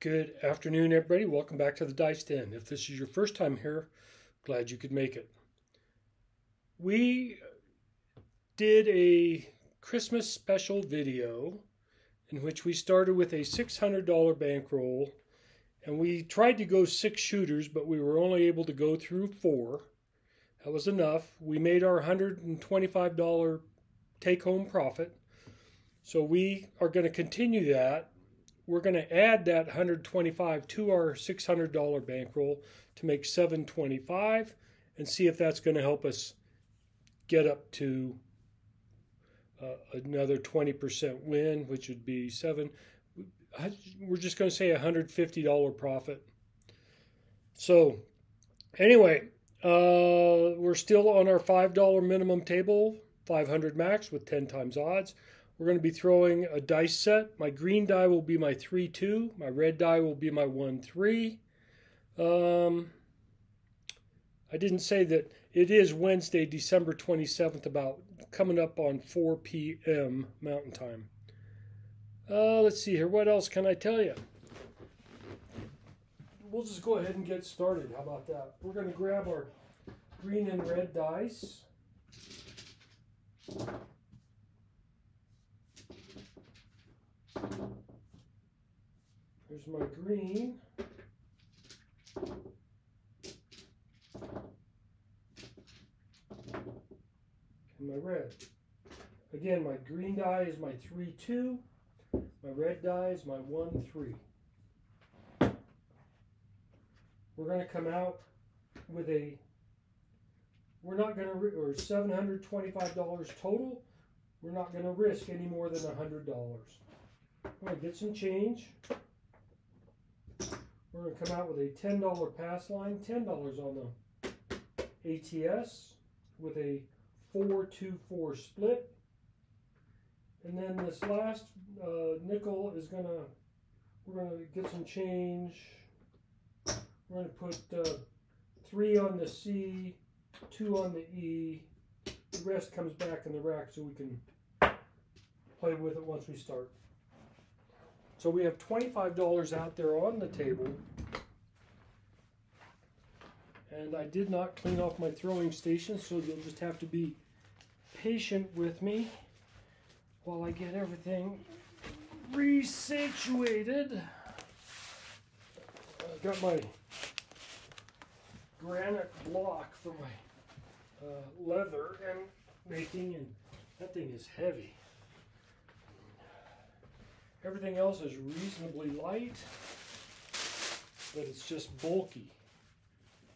Good afternoon, everybody. Welcome back to the Dice Den. If this is your first time here, glad you could make it. We did a Christmas special video in which we started with a $600 bankroll and we tried to go six shooters, but we were only able to go through four. That was enough. We made our $125 take home profit. So we are going to continue that we're going to add that 125 to our $600 bankroll to make 725 and see if that's going to help us get up to uh, another 20% win, which would be seven. We're just going to say $150 profit. So, anyway, uh, we're still on our $5 minimum table, 500 max with 10 times odds. We're going to be throwing a dice set. My green die will be my 3-2. My red die will be my 1-3. Um, I didn't say that it is Wednesday, December 27th, about coming up on 4 p.m. Mountain Time. Uh, let's see here. What else can I tell you? We'll just go ahead and get started. How about that? We're going to grab our green and red dice. Here's my green. And my red. Again, my green die is my 3-2. My red die is my 1-3. We're going to come out with a, we're not going to, or $725 total. We're not going to risk any more than $100. We're going to get some change. We're going to come out with a $10 pass line, $10 on the ATS with a 424 split. And then this last uh, nickel is going to, we're going to get some change. We're going to put uh, three on the C, two on the E. The rest comes back in the rack so we can play with it once we start. So we have $25 out there on the table. And I did not clean off my throwing station, so you'll just have to be patient with me while I get everything resituated. I've got my granite block for my uh, leather and making, and that thing is heavy. Everything else is reasonably light, but it's just bulky.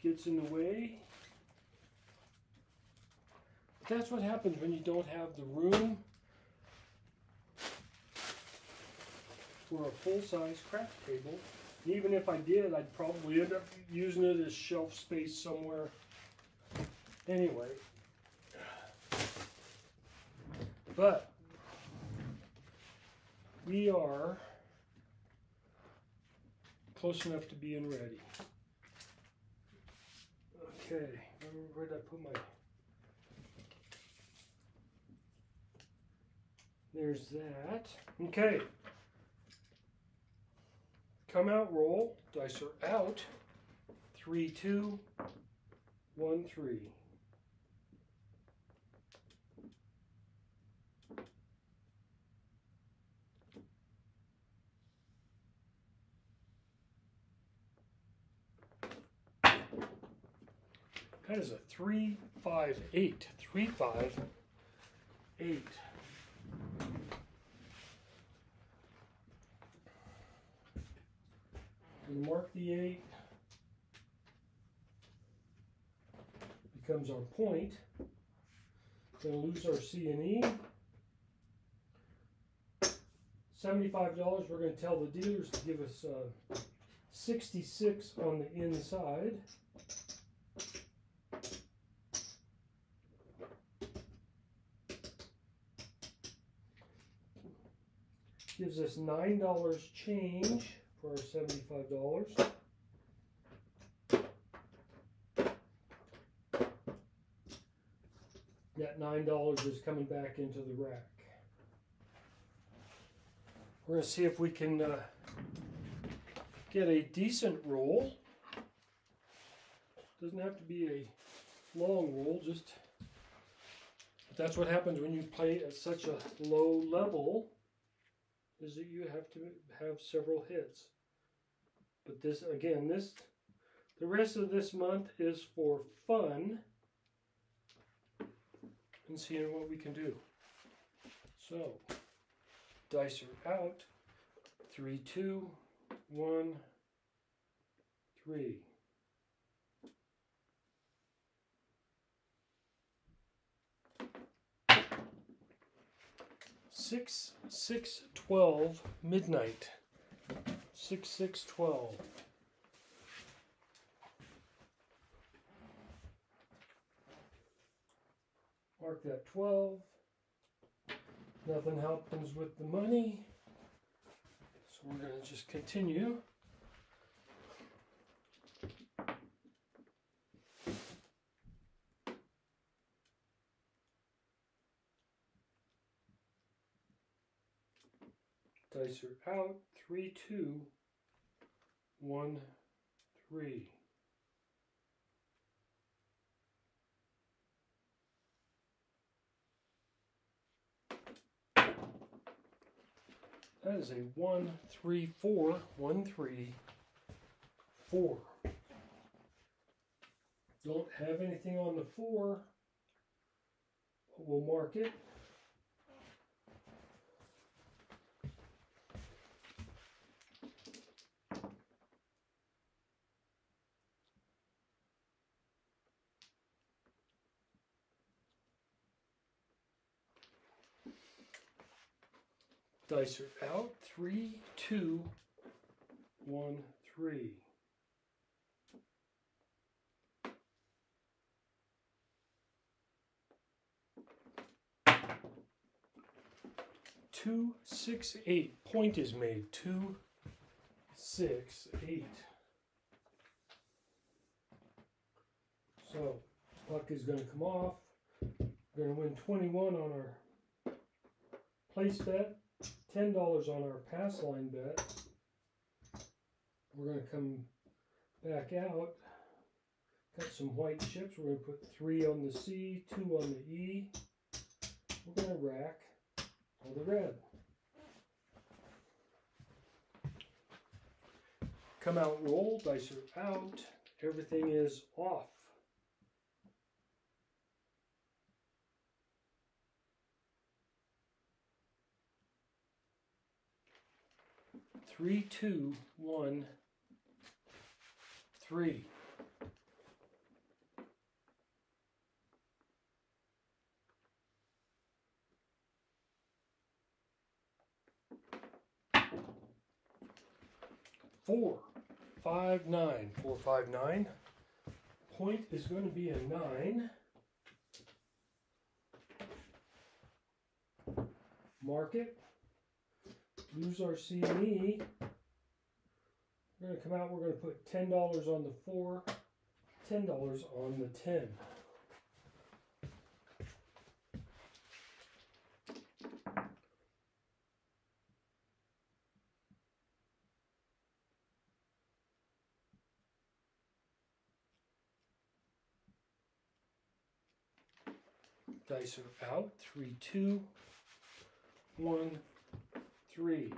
Gets in the way. But that's what happens when you don't have the room for a full-size craft table. even if I did, I'd probably end up using it as shelf space somewhere. Anyway. But we are close enough to being ready. Okay, where did I put my... There's that. Okay. Come out, roll. Dice are out. Three, two, one, three. That is a three, five, eight. Three, five, eight. We mark the eight. Becomes our point. Gonna lose our C and E. $75, we're going to tell the dealers to give us uh, 66 on the inside. Gives us $9 change for our $75. That $9 is coming back into the rack. We're going to see if we can uh, get a decent roll. Doesn't have to be a long roll, just that's what happens when you play at such a low level is that you have to have several hits. But this again, this the rest of this month is for fun and seeing what we can do. So dice are out. Three, two, one, three. Six, six, twelve, midnight. Six, six, twelve. Mark that twelve. Nothing happens with the money. So we're to just continue. Are out. Three, two, one, three. That is a one, three, four, one, three, four. Don't have anything on the four, but we'll mark it. Dice are out. Three, two, one, three. Two, six, eight. Point is made. Two, six, eight. So, puck is going to come off. We're going to win 21 on our place bet ten dollars on our pass line bet. We're going to come back out. Got some white chips. We're going to put three on the C, two on the E. We're going to rack all the red. Come out, roll. Dice are out. Everything is off. Three, two, one, three. Four, five, nine, four, five, nine. Point is going to be a nine. Mark it lose our CME. We're going to come out, we're going to put $10 on the 4, $10 on the 10. Dice are out. Three, two, one, three.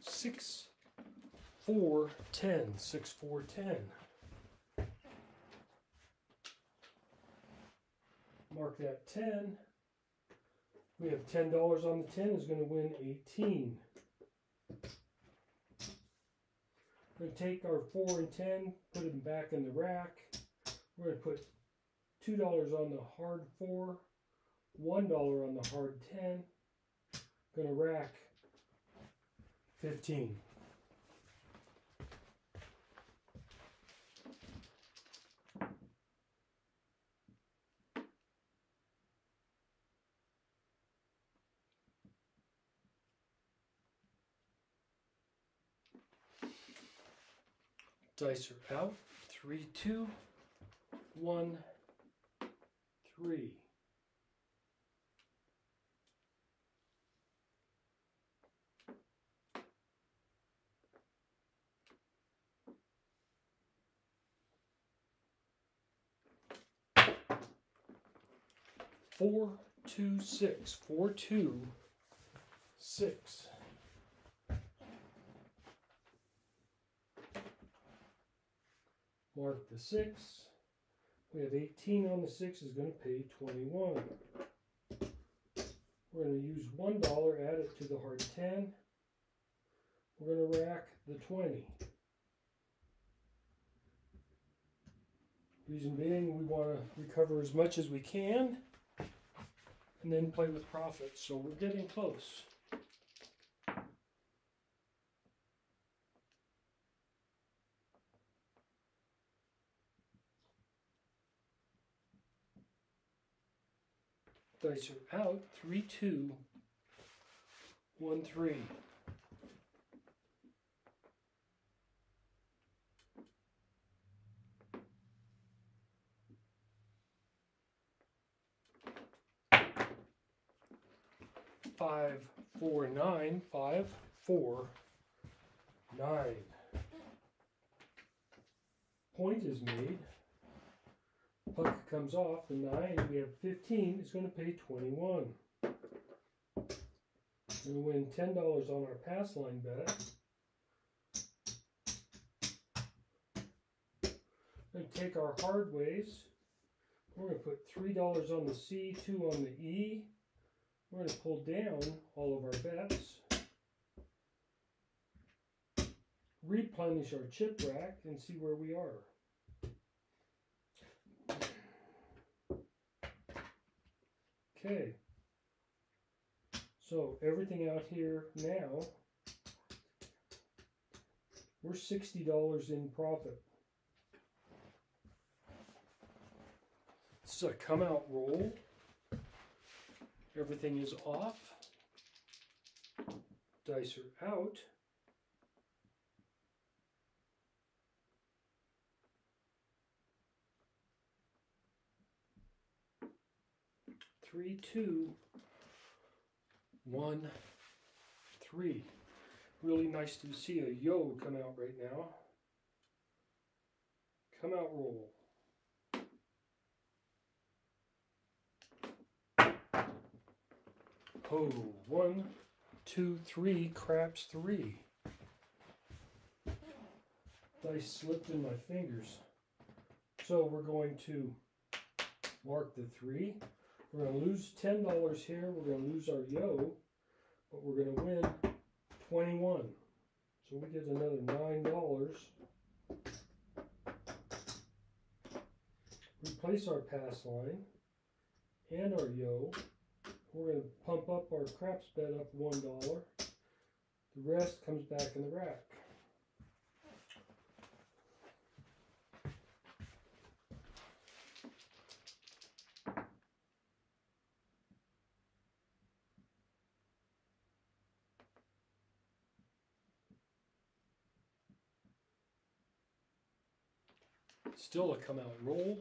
Six, four, ten. Six, four, ten. Mark that ten. We have ten dollars on the ten is going to win eighteen. We're going to take our 4 and 10, put them back in the rack. We're going to put $2 on the hard 4, $1 on the hard 10. Going to rack 15. Dice are out. Three, two, one, three. Four, two, six. Four, two, six. Mark the six. We have 18 on the six is going to pay 21. We're going to use $1, add it to the hard 10. We're going to rack the 20. Reason being, we want to recover as much as we can and then play with profits. So we're getting close. Dice are out. Three, two, one, three. Five, four, nine. Five, four, nine. Point is made puck comes off, the 9, we have 15, it's going to pay 21. We win $10 on our pass line bet. To take our hard ways. We're going to put $3 on the C, 2 on the E. We're going to pull down all of our bets. Replenish our chip rack and see where we are. Okay. So everything out here now, we're $60 in profit. Is a come out roll. Everything is off. Dice are out. Three, two, one, three. Really nice to see a yo come out right now. Come out roll. Oh, one, two, three, craps three. Dice slipped in my fingers. So we're going to mark the three. We're going to lose $10 here. We're going to lose our yo, but we're going to win 21. So we get another $9. Replace our pass line and our yo. We're going to pump up our craps bet up $1. The rest comes back in the rack. Still a come out roll.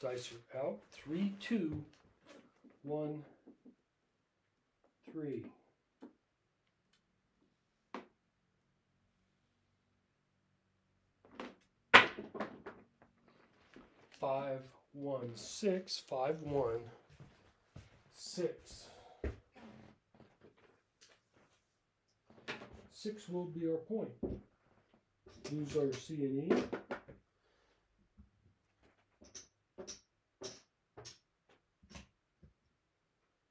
Dice are out. Three, two, one, three. Five, one, six, five, one, six. Six will be our point. Lose our C and E.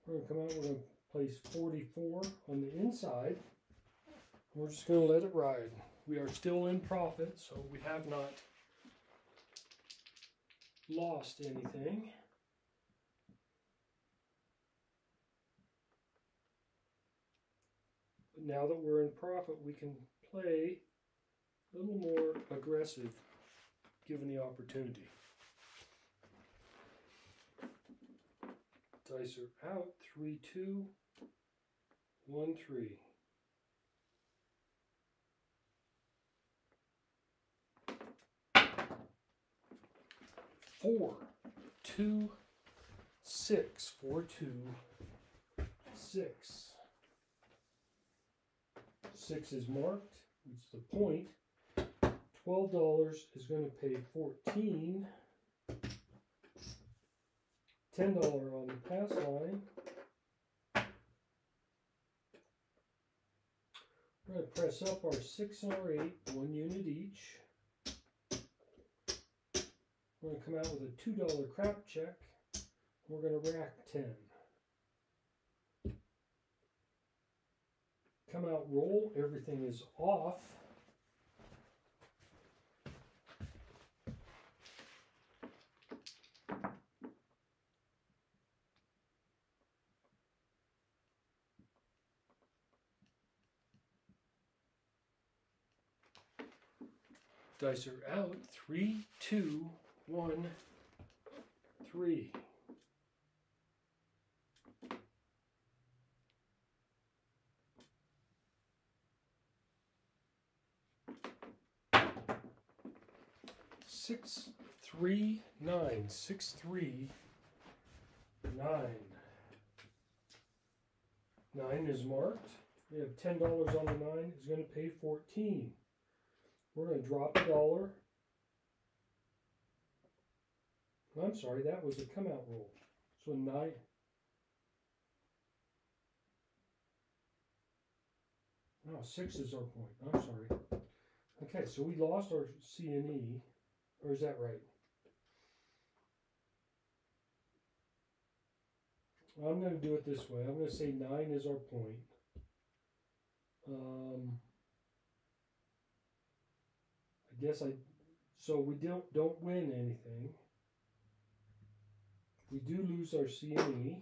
We're going to come out, we're going to place 44 on the inside. We're just going to let it ride. We are still in profit, so we have not lost anything. But now that we're in profit, we can play a little more aggressive given the opportunity. Dice are out. Three, two, one, three. Four. two, six, four, two, six. Six is marked, it's the point. Twelve dollars is going to pay fourteen. Ten dollar on the pass line. We're going to press up our six and our eight, one unit each. We're going to come out with a two dollar crap check. We're going to rack ten. Come out roll, everything is off. Dice are out. Three, two, one, three. Six, three, nine. Six, three, nine. Nine is marked. We have ten dollars on the nine. Is going to pay fourteen. We're going to drop a dollar. I'm sorry, that was a come out roll. So nine. No, six is our point. I'm sorry. Okay, so we lost our C and E, or is that right? I'm going to do it this way. I'm going to say nine is our point. Um, I guess I, so we don't don't win anything. We do lose our CME.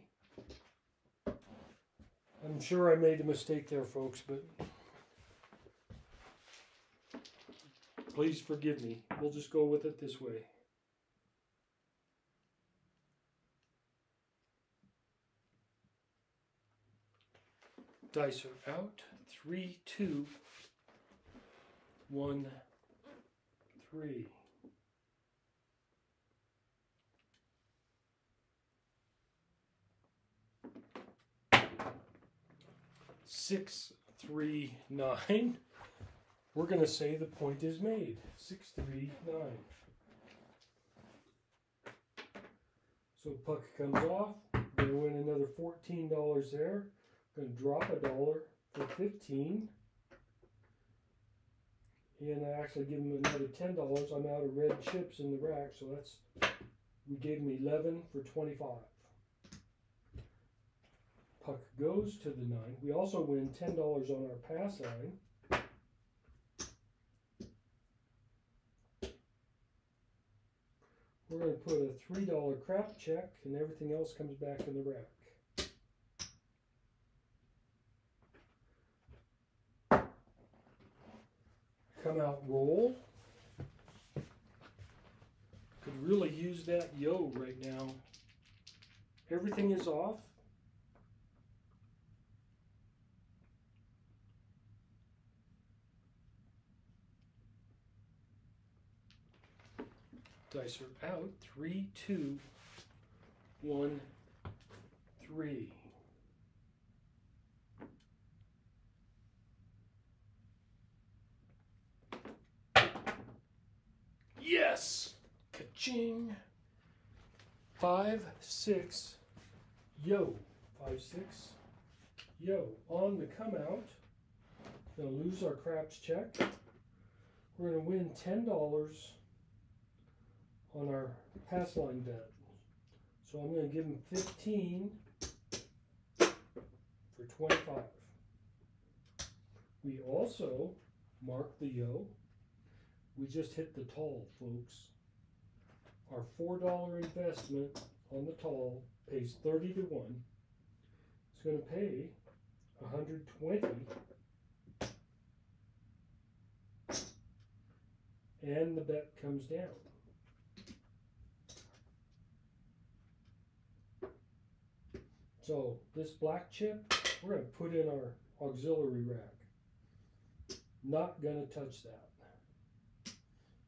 I'm sure I made a mistake there, folks, but please forgive me. We'll just go with it this way. Dice are out. Three, two, one, three. Six, three, nine. We're going to say the point is made. Six, three, nine. So puck comes off. To win another $14 there. Going to drop a dollar for 15 and I actually give him another ten dollars. I'm out of red chips in the rack, so that's we gave him eleven for twenty-five. Puck goes to the nine. We also win ten dollars on our pass line. We're going to put a three dollar crap check, and everything else comes back in the rack. Come out roll. Could really use that yo right now. Everything is off. Dice are out. Three, two, one, three. Yes! Ka-ching! Five, six, yo. Five, six, yo. On the come out, gonna lose our craps check. We're gonna win ten dollars on our pass line bet. So I'm gonna give him fifteen for twenty-five. We also mark the yo we just hit the tall, folks. Our $4 investment on the tall pays 30 to 1. It's going to pay 120 and the bet comes down. So this black chip, we're going to put in our auxiliary rack. Not going to touch that.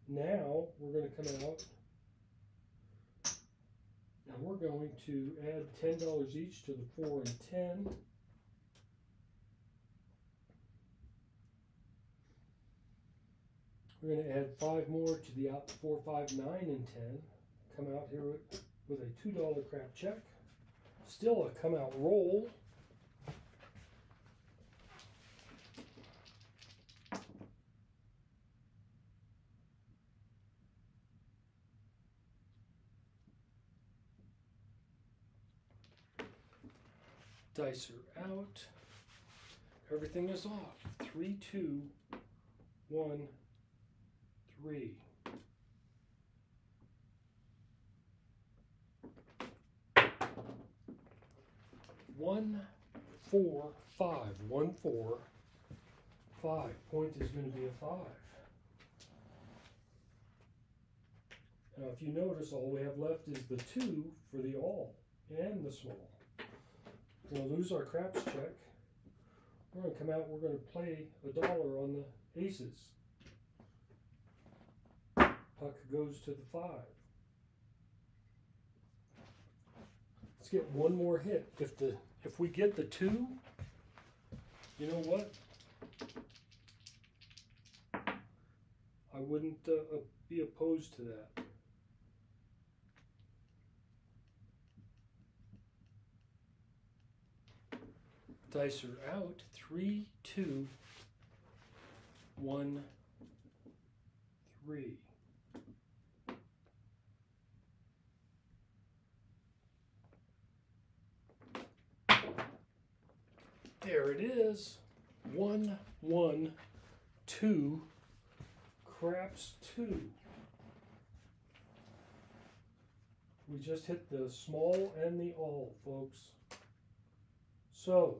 Now we're going to come out and we're going to add $10 each to the 4 and 10. We're going to add 5 more to the out 4, 5, 9, and 10. Come out here with, with a $2 crap check. Still a come out roll. Dice are out. Everything is off. Three, two, one, three. One, four, five. One, four, five. Point is going to be a five. Now, if you notice, all we have left is the two for the all and the small. We're going to lose our craps check. We're going to come out, we're going to play a dollar on the aces. Puck goes to the five. Let's get one more hit. If the if we get the two, you know what? I wouldn't uh, be opposed to that. Dice are out. Three, two, one, three. There it is. One, one, two, craps two. We just hit the small and the all, folks. So,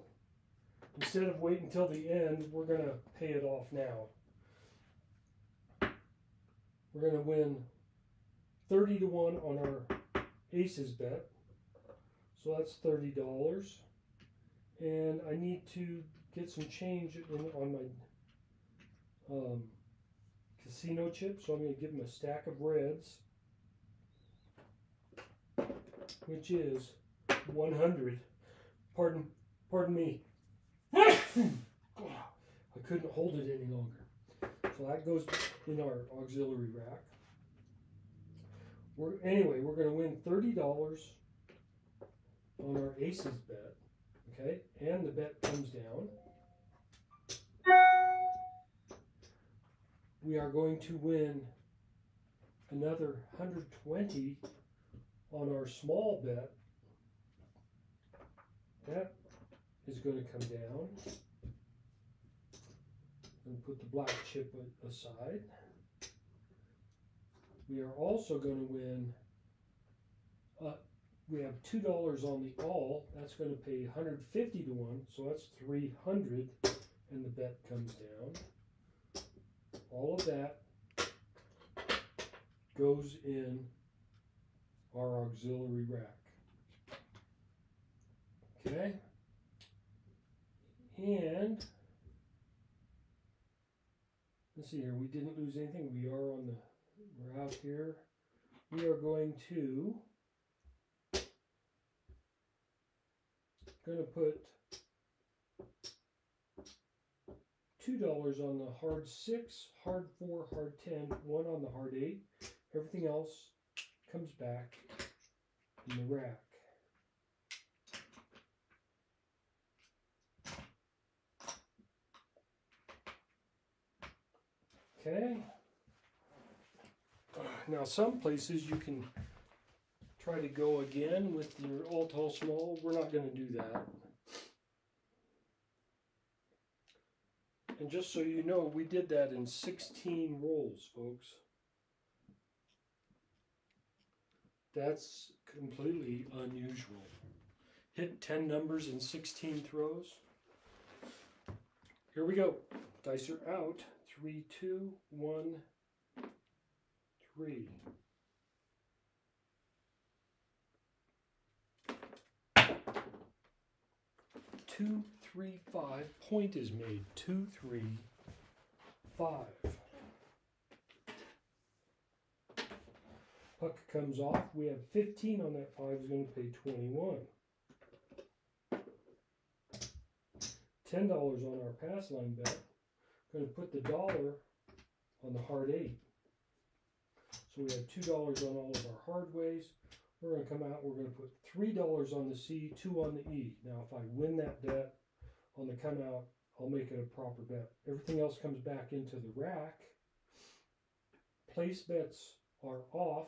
instead of waiting until the end, we're going to pay it off now. We're going to win 30 to 1 on our aces bet. So that's $30. And I need to get some change in, on my um, casino chip. So I'm going to give him a stack of reds, which is 100. Pardon, pardon me. I couldn't hold it any longer. So that goes in our auxiliary rack. We're, anyway, we're going to win $30 on our aces bet. Okay, and the bet comes down. We are going to win another 120 on our small bet. That is going to come down. And put the black chip aside. We are also going to win uh, we have two dollars on the all. That's going to pay 150 to one, so that's 300, and the bet comes down. All of that goes in our auxiliary rack. Okay, and let's see here. We didn't lose anything. We are on the. We're out here. We are going to. going to put two dollars on the hard six, hard four, hard ten, one on the hard eight. Everything else comes back in the rack. Okay. Now some places you can try to go again with your all tall small. We're not going to do that. And just so you know, we did that in 16 rolls, folks. That's completely unusual. Hit 10 numbers in 16 throws. Here we go. Dice are out. Three, two, one, three. two, three, five. Point is made. Two, three, five. puck comes off, we have 15 on that 5 is going to pay 21. $10 on our pass line bet. Going to put the dollar on the hard 8. So we have $2 on all of our hard ways. We're going to come out, we're going to put $3 on the C, 2 on the E. Now if I win that bet on the come out, I'll make it a proper bet. Everything else comes back into the rack. Place bets are off.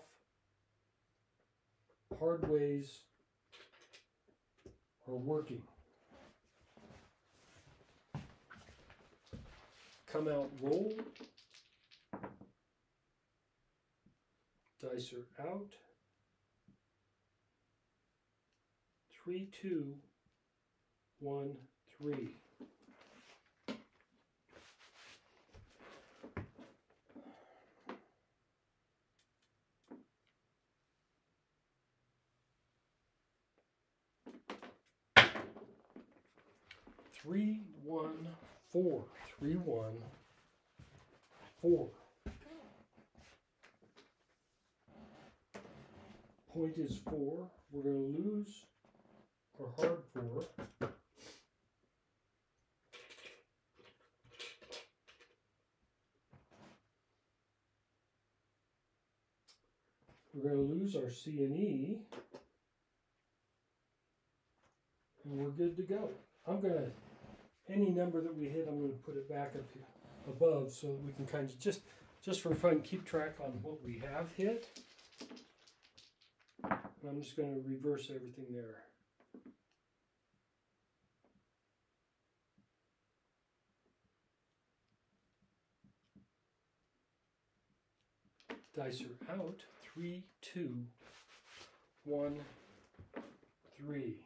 Hard ways are working. come out roll. Dice out. Three, two, one, three. Four. Three, one, four. Point is four. We're going to lose our hard four. We're going to lose our C and E. And we're good to go. I'm going to, any number that we hit, I'm going to put it back up here above so that we can kind of just, just for fun, keep track on what we have hit. And I'm just going to reverse everything there. Dice are out. Three, two, one, three.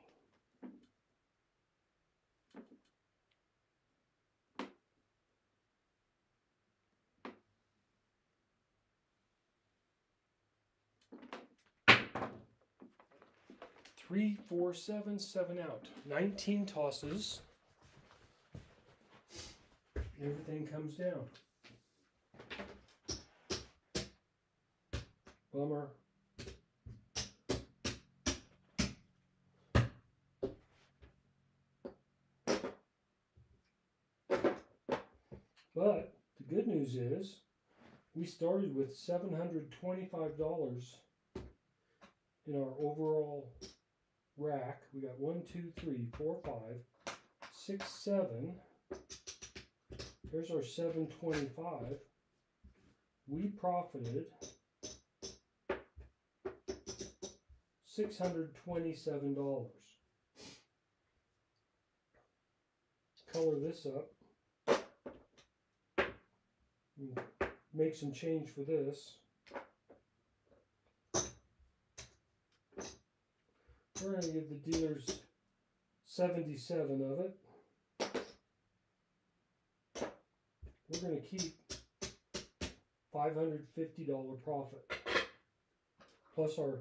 Three, four, seven, seven out. 19 tosses. Everything comes down. Bummer. But the good news is we started with $725 in our overall rack. We got one, two, three, four, five, six, seven. Here's our 725. We profited $627. Color this up. Make some change for this. We're going to give the dealers 77 of it. We're going to keep $550 profit plus our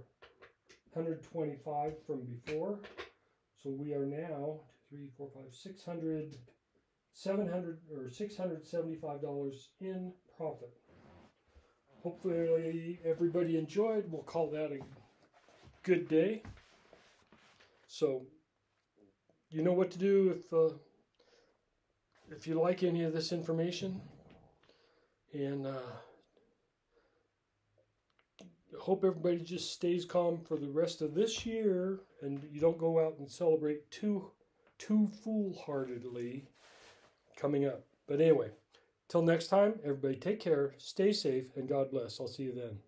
125 from before. So we are now three, four, five, six hundred, seven hundred or $675 in profit. Hopefully everybody enjoyed. We'll call that a good day. So you know what to do if uh, if you like any of this information and uh, hope everybody just stays calm for the rest of this year and you don't go out and celebrate too too foolhardily coming up. But anyway, till next time, everybody take care, stay safe, and God bless. I'll see you then.